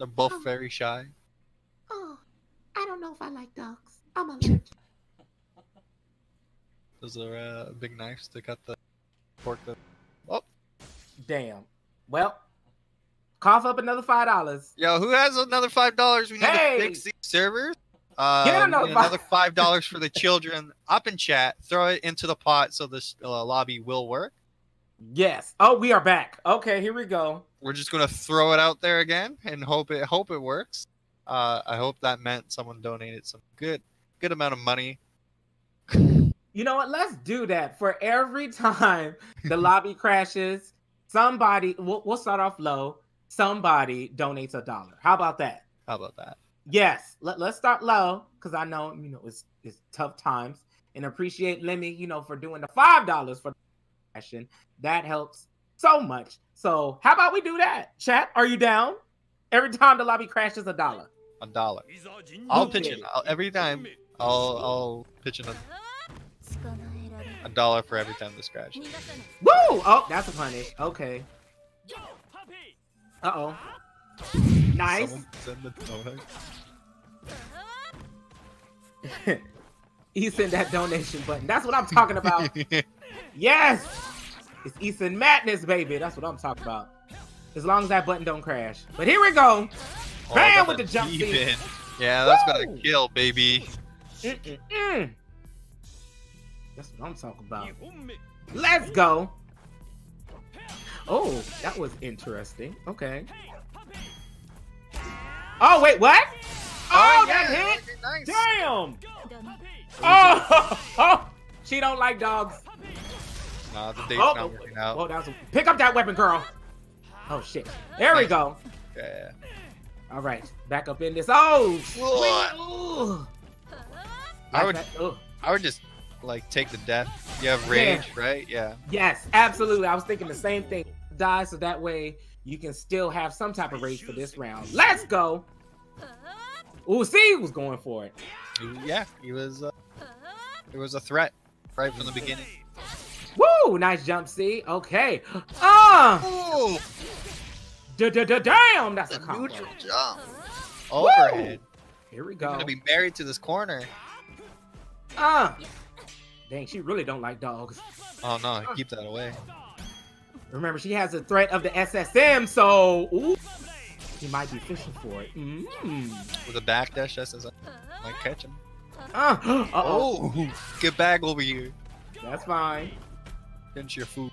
They're both very shy. Oh, I don't know if I like dogs. I'm allergic. Those are uh, big knives to cut the pork. That... Oh, Damn. Well, cough up another five dollars. yo, who has another five dollars? We need Hey! to fix these servers. Uh, Get another five- another five dollars for the children. Up in chat, throw it into the pot so this uh, lobby will work. Yes. Oh, we are back. Okay, here we go. We're just gonna throw it out there again and hope it hope it works. Uh, I hope that meant someone donated some good good amount of money. You know what? Let's do that for every time the lobby crashes. Somebody, we'll, we'll start off low. Somebody donates a dollar. How about that? How about that? Yes. Let, let's start low because I know you know it's it's tough times and appreciate Lemmy, you know, for doing the five dollars for the. That helps so much. So how about we do that? Chat, are you down? Every time the lobby crashes, a dollar. A dollar. I'll pitch in I'll, every time. I'll I'll pitch in a, a dollar for every time this crash. Woo! Oh, that's a punish. Okay. Uh oh. Nice. Someone send the donut. Ethan, that donation button. That's what I'm talking about. yes! It's Issen Madness, baby. That's what I'm talking about. As long as that button don't crash. But here we go. Oh, Bam with the jump deep seat. in. Yeah, that's gonna kill, baby. Mm-mm-mm. That's what I'm talking about. Let's go. Oh, that was interesting. Okay. Oh, wait, what? Oh, oh that yeah, hit? Nice. Damn! Oh, she don't like dogs. Nah, the date's Oh, not working out. oh, that was pick up that weapon, girl. Oh shit! There we go. Yeah. All right, back up in this. Oh? I would- that- I would just like take the death. You have rage, right? Yeah. Yes, absolutely. I was thinking the same thing. Die so that way you can still have some type of rage for this round. Let's go. Ooh, see, he was going for it. Yeah, he was. Uh, it was a threat right from the beginning. Woo, nice jump. See, okay. Ah, Oh, damn, that's a combo. neutral jump. Overhead. Here we go. gonna be married to this corner. Ah, dang, she really don't like dogs. Oh no, keep that away. Remember, she has a threat of the SSM, so ooh, he might be fishing for it. Mm. With a backdash, that says might catch him. Uh, uh-oh. Oh, get back over here. That's fine. Pinch your food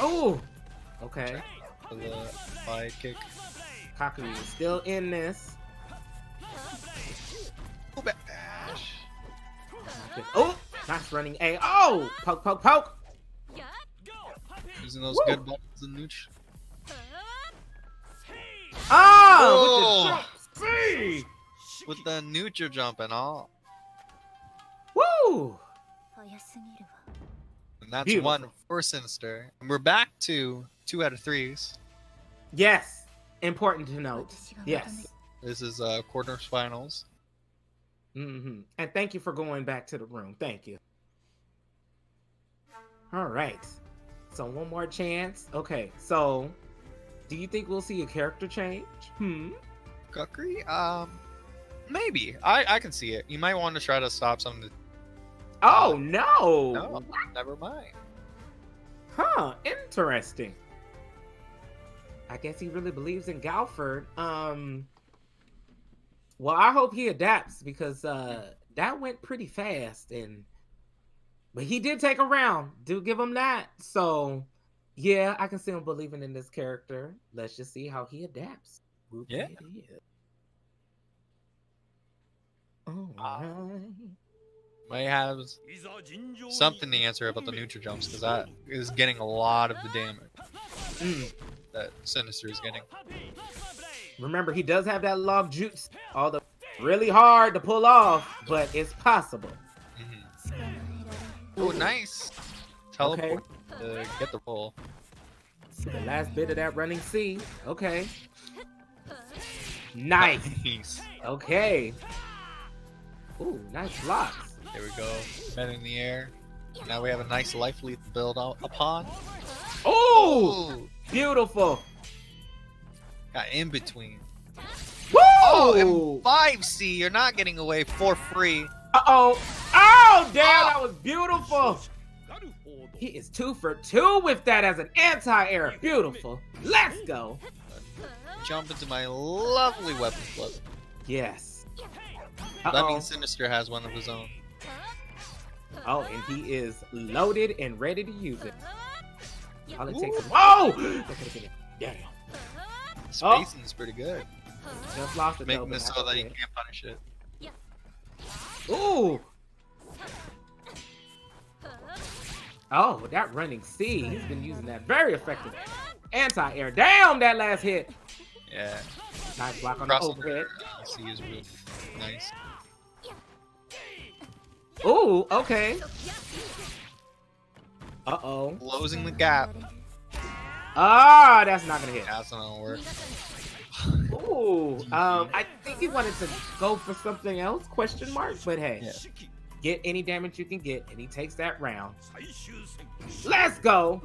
Oh, okay. for the side kick. Kaku is still in this. Oh, backdash. Oh, nice running A. Oh, poke, poke, poke. Using those Woo. good buttons in nooch. Oh, Oh. with the jump. See. With the neutral jump and all. Woo. And that's Beautiful. one for Sinister. And we're back to two out of threes. Yes, important to note. Yes. This is uh quarterfinals. hmm And thank you for going back to the room. Thank you. All right. So one more chance. Okay. So, do you think we'll see a character change? Hmm. Kukri? Um maybe. I I can see it. You might want to try to stop something. Oh no. No, never mind. Huh. Interesting. I guess he really believes in Galford. Um. Well, I hope he adapts because uh that went pretty fast and but he did take a round. Do give him that. So yeah, I can see him believing in this character. Let's just see how he adapts. Whoop Yeah. is. All right. Might have something to answer about the neutral jumps because that is getting a lot of the damage Mm. that Sinister is getting. Remember, he does have that log juice. Although really hard to pull off, but it's possible. Mhm. Oh, nice. Teleport to get the pull. The last bit of that running C. Okay. Nice. Nice. Okay. Ooh, nice blocks. There we go. Men in the air. Now we have a nice life lead to build out upon. Oh, beautiful. Got in between. Woo! Oh, and 5C, you're not getting away for free. Uh oh. Oh, damn, that was beautiful. He is two for two with that as an anti-air. Beautiful. Let's go. Jump into my lovely weapon flip. Yes. That Uh-oh. means Sinister has one of his own. Oh, and he is loaded and ready to use it. All it takes is. Whoa! Damn. Spacing is pretty good. Just lost it. Making this so that he can't punish it. Ooh. Oh, that running C. He's been using that very effective. Anti-air. Damn, that last hit. Yeah. Nice block on the overhead. uh, C is really nice. Ooh, okay. Uh-oh. Closing the gap. Ah, that's not gonna hit. That's not gonna work. Ooh. Um, I think he wanted to go for something else, question mark. But hey, Yeah. get any damage you can get, and he takes that round. Let's go.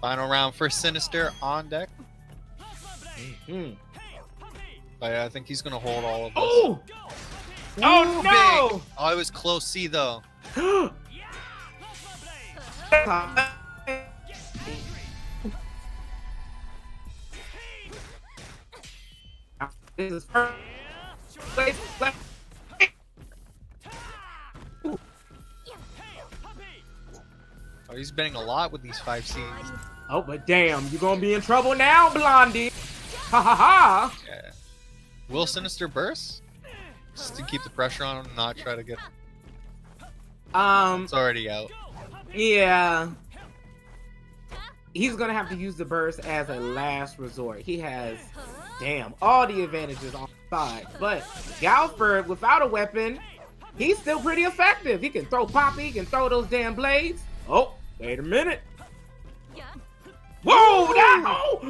Final round for Sinister on deck. Hmm. But I think he's gonna hold all of this. Oh! Oh Ooh, no! big. Oh, it was close C though. This is first. Wait, wait. Oh, he's betting a lot with these five Cs. Oh, but damn, you're gonna be in trouble now, Blondie. Ha ha ha. Yeah. Will Sinister burst? Just to keep the pressure on him, and not try to get. Um, It's already out. yeah. He's gonna have to use the burst as a last resort. He has, damn, all the advantages on the side. But Galford, without a weapon, he's still pretty effective. He can throw Poppy, he can throw those damn blades. Oh, wait a minute. Whoa, that,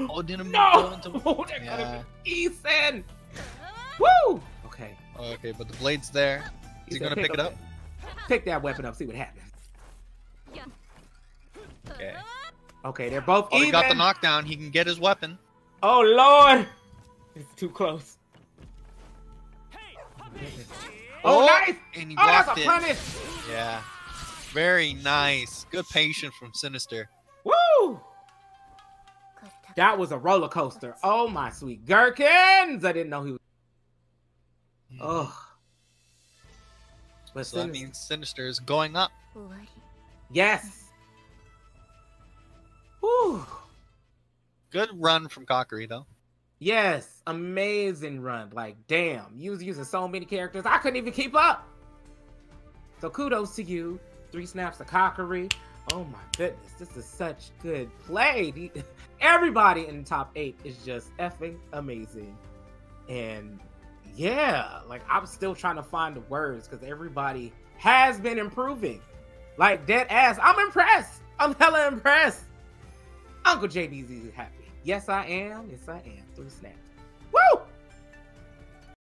oh, didn't no! Oh, that could have been Issen. Woo! Okay. Okay, but the blade's there. Is he said gonna pick it up? Pick that weapon up, see what happens. Okay. Okay, they're both Oh, even. he got the knockdown. He can get his weapon. Oh lord! It's too close. Oh, oh, nice! And he Oh, that's blocked a it. punish! Yeah. Very nice. Good patience from Sinister. Woo! That was a roller coaster. Oh my sweet gherkins! I didn't know he was. Oh. But So that Sinister- means Sinister is going up. yes. Woo! Good run from Cochory, though. Yes, amazing run. Like, damn, you was using so many characters, I couldn't even keep up. So kudos to you. Three snaps of Cochory. Oh my goodness, this is such good play. Everybody in the top eight is just effing amazing. And yeah, like I'm still trying to find the words because everybody has been improving. Like dead ass. I'm impressed. I'm hella impressed. Uncle JBZ is happy. Yes, I am. Yes, I am. Three snaps.